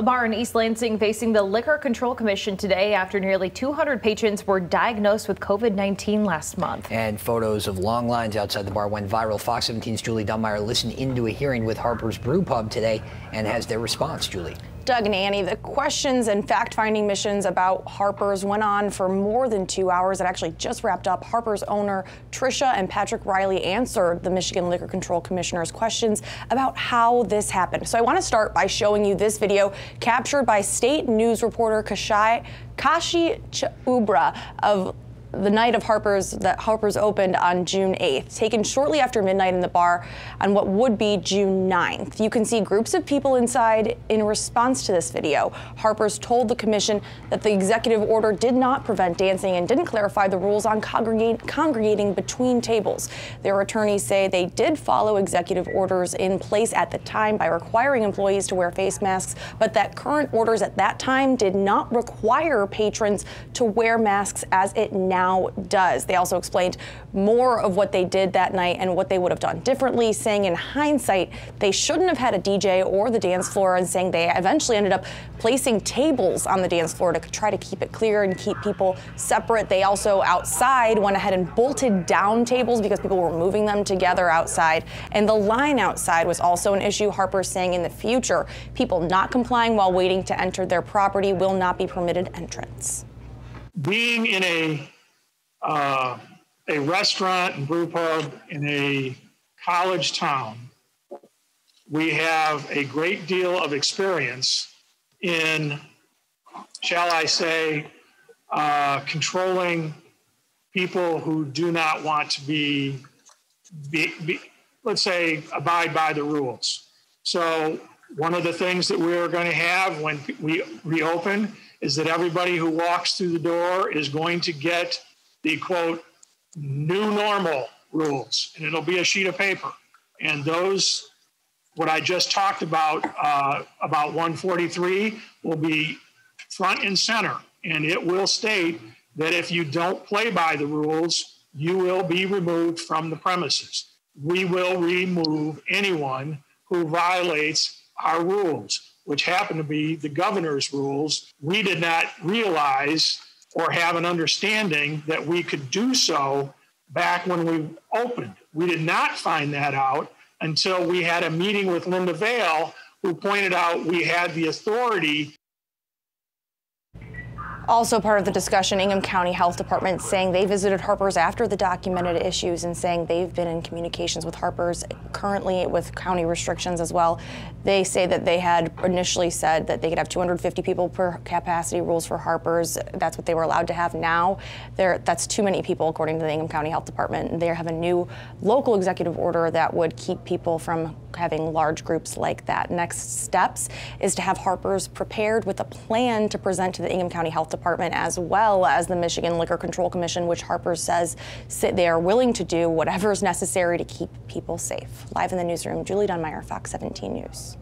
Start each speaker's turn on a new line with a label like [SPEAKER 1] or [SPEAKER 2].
[SPEAKER 1] A bar in East Lansing facing the Liquor Control Commission today after nearly 200 patrons were diagnosed with COVID 19 last month.
[SPEAKER 2] And photos of long lines outside the bar went viral. Fox 17's Julie Dunmire listened into a hearing with Harper's Brewpub today and has their response. Julie.
[SPEAKER 3] Doug and Annie, the questions and fact finding missions about Harper's went on for more than two hours. It actually just wrapped up. Harper's owner Trisha and Patrick Riley answered the Michigan Liquor Control Commissioner's questions about how this happened. So I want to start by showing you this video captured by state news reporter Kashi, Kashi Chubra of the night of Harper's that Harper's opened on June 8th, taken shortly after midnight in the bar on what would be June 9th. You can see groups of people inside in response to this video. Harper's told the commission that the executive order did not prevent dancing and didn't clarify the rules on congregate, congregating between tables. Their attorneys say they did follow executive orders in place at the time by requiring employees to wear face masks, but that current orders at that time did not require patrons to wear masks as it now now does. They also explained more of what they did that night and what they would have done differently, saying in hindsight they shouldn't have had a DJ or the dance floor, and saying they eventually ended up placing tables on the dance floor to try to keep it clear and keep people separate. They also outside went ahead and bolted down tables because people were moving them together outside. And the line outside was also an issue. Harper saying in the future, people not complying while waiting to enter their property will not be permitted entrance.
[SPEAKER 4] Being in a uh, a restaurant and brew pub in a college town, we have a great deal of experience in, shall I say, uh, controlling people who do not want to be, be, be, let's say, abide by the rules. So, one of the things that we're going to have when we reopen is that everybody who walks through the door is going to get the quote, new normal rules, and it'll be a sheet of paper. And those, what I just talked about, uh, about 143, will be front and center. And it will state that if you don't play by the rules, you will be removed from the premises. We will remove anyone who violates our rules, which happen to be the governor's rules. We did not realize or have an understanding that we could do so back when we opened. We did not find that out until we had a meeting with Linda Vail, who pointed out we had the authority
[SPEAKER 3] also part of the discussion, Ingham County Health Department saying they visited Harper's after the documented issues and saying they've been in communications with Harper's currently with county restrictions as well. They say that they had initially said that they could have 250 people per capacity rules for Harper's. That's what they were allowed to have now. There, that's too many people according to the Ingham County Health Department. They have a new local executive order that would keep people from having large groups like that. Next steps is to have Harper's prepared with a plan to present to the Ingham County Health Department Department as well as the Michigan Liquor Control Commission, which Harper says they are willing to do whatever is necessary to keep people safe. Live in the newsroom, Julie Dunmire, Fox 17 News.